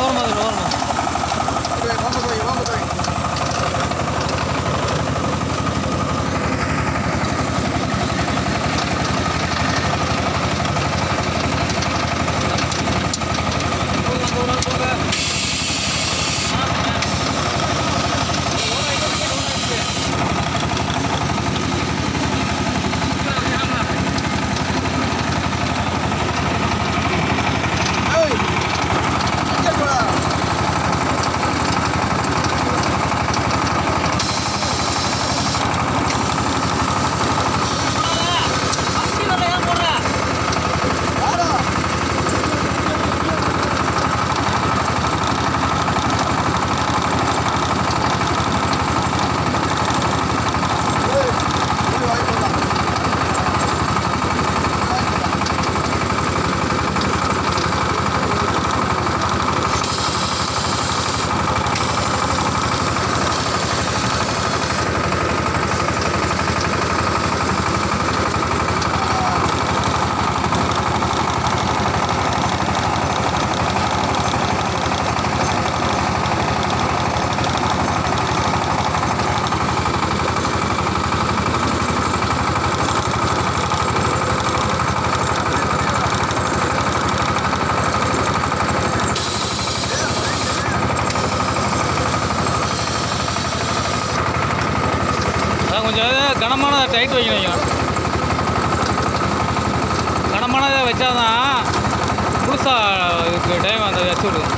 normal, normal. Vamos ahí, vamos ahí. கொஞ்சம் கனமான tight வைக்கணும் கனமானதை வச்சாதான் புதுசாக இதுக்கு டைம் அந்த வச்சு விடுது